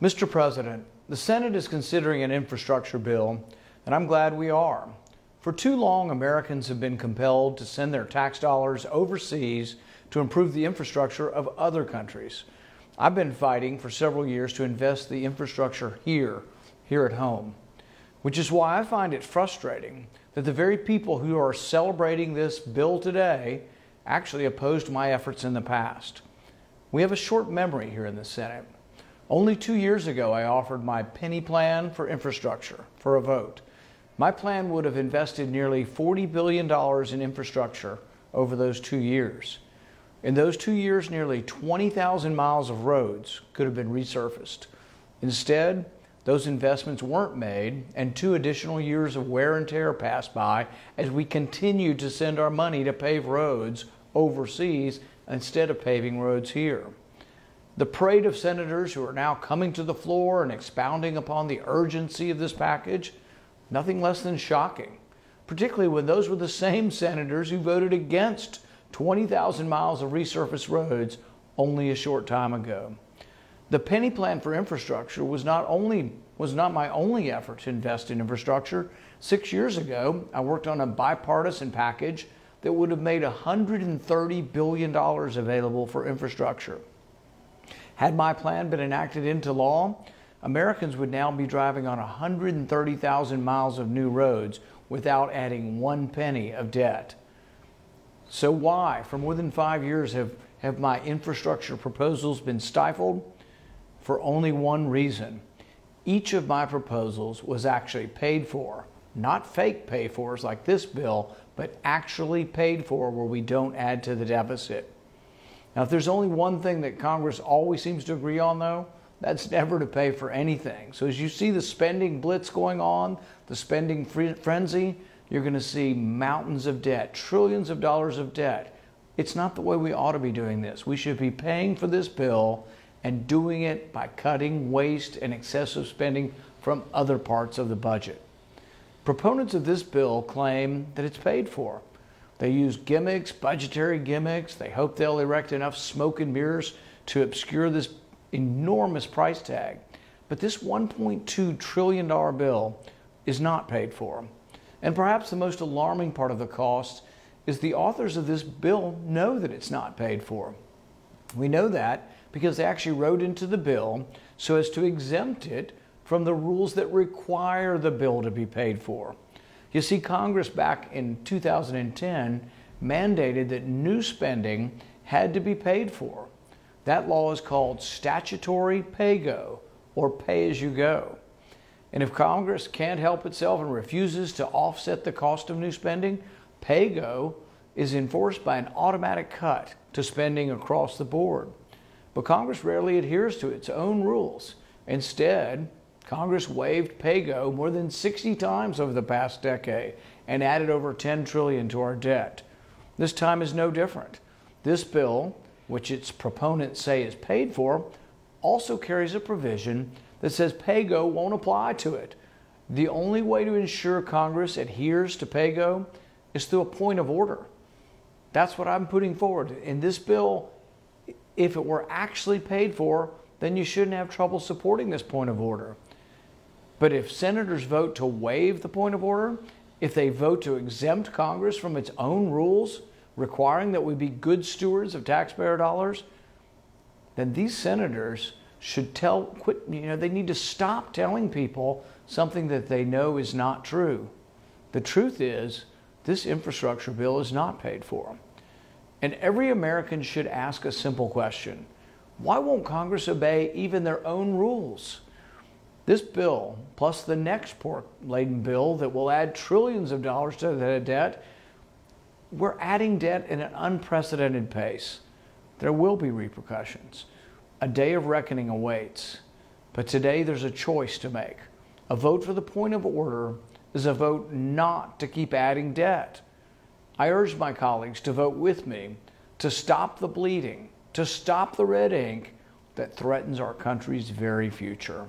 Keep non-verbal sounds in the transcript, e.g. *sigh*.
Mr. President, the Senate is considering an infrastructure bill, and I'm glad we are. For too long, Americans have been compelled to send their tax dollars overseas to improve the infrastructure of other countries. I've been fighting for several years to invest the infrastructure here, here at home, which is why I find it frustrating that the very people who are celebrating this bill today actually opposed my efforts in the past. We have a short memory here in the Senate. Only two years ago, I offered my penny plan for infrastructure for a vote. My plan would have invested nearly $40 billion in infrastructure over those two years. In those two years, nearly 20,000 miles of roads could have been resurfaced. Instead, those investments weren't made, and two additional years of wear and tear passed by as we continued to send our money to pave roads overseas instead of paving roads here. The parade of senators who are now coming to the floor and expounding upon the urgency of this package nothing less than shocking, particularly when those were the same *laughs* senators who voted against 20,000 miles of resurfaced roads only a short time ago. The penny plan for infrastructure was not only was not my only effort to invest in infrastructure. Six years ago, I worked on a bipartisan package that would have made $130 billion available for infrastructure. Had my plan been enacted into law, Americans would now be driving on 130,000 miles of new roads without adding one penny of debt. So why, for more than five years, have, have my infrastructure proposals been stifled? For only one reason. Each of my proposals was actually paid for, not fake pay fors like this bill, but actually paid for where we don't add to the deficit. Now, if there's only one thing that Congress always seems to agree on, though, that's never to pay for anything. So as you see the spending blitz going on, the spending frenzy, you're going to see mountains of debt, trillions of dollars of debt. It's not the way we ought to be doing this. We should be paying for this bill and doing it by cutting waste and excessive spending from other parts of the budget. Proponents of this bill claim that it's paid for. They use gimmicks, budgetary gimmicks. They hope they'll erect enough smoke and mirrors to obscure this enormous price tag. But this $1.2 trillion bill is not paid for. And perhaps the most alarming part of the cost is the authors of this bill know that it's not paid for. We know that because they actually wrote into the bill so as to exempt it from the rules that require the bill to be paid for. You see, Congress back in 2010 mandated that new spending had to be paid for. That law is called statutory pay-go or pay as you go. And if Congress can't help itself and refuses to offset the cost of new spending, pay-go is enforced by an automatic cut to spending across the board. But Congress rarely adheres to its own rules. Instead, Congress waived pay-go more than 60 times over the past decade and added over 10 trillion to our debt. This time is no different. This bill which its proponents say is paid for, also carries a provision that says PAYGO won't apply to it. The only way to ensure Congress adheres to PAYGO is through a point of order. That's what I'm putting forward. In this bill, if it were actually paid for, then you shouldn't have trouble supporting this point of order. But if senators vote to waive the point of order, if they vote to exempt Congress from its own rules, requiring that we be good stewards of taxpayer dollars, then these senators should tell, quit, you know, they need to stop telling people something that they know is not true. The truth is, this infrastructure bill is not paid for. And every American should ask a simple question why won't Congress obey even their own rules? This bill, plus the next pork laden bill that will add trillions of dollars to the debt, we're adding debt at an unprecedented pace. There will be repercussions. A day of reckoning awaits. But today there's a choice to make. A vote for the point of order is a vote not to keep adding debt. I urge my colleagues to vote with me to stop the bleeding, to stop the red ink that threatens our country's very future.